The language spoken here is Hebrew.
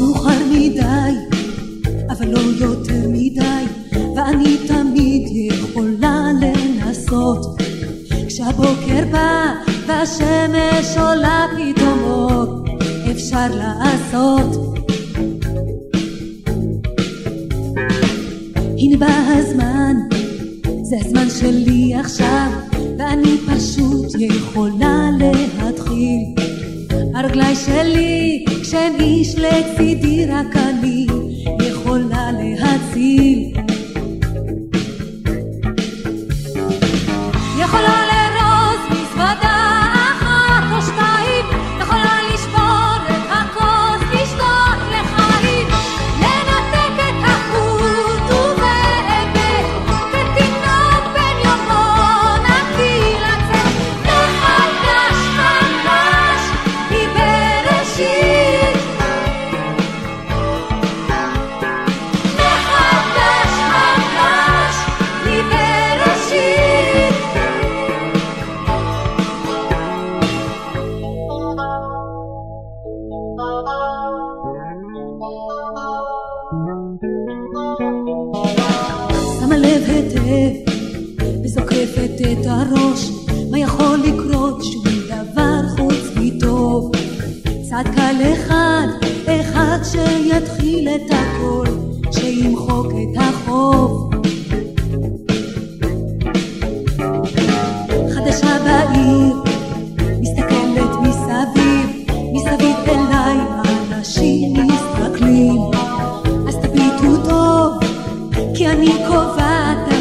מאוחר מדי, אבל לא יותר מדי, ואני תמיד יכולה לנסות. כשהבוקר בא והשמש עולה פתאום עוד, אפשר לעשות. הנה בא הזמן, זה הזמן שלי עכשיו, ואני פשוט יכולה להתחיל. הרגלי שלי, כשאין איש לצידי, רק אני יכולה להציל. שמה לב היטב וזוקפת את הראש מה יכול לקרות שום דבר חוץ מטוב? צעד קל אחד אחד שיתחיל את הכל שימחוק את החוב. חדשה בעיר tutto che amico vada.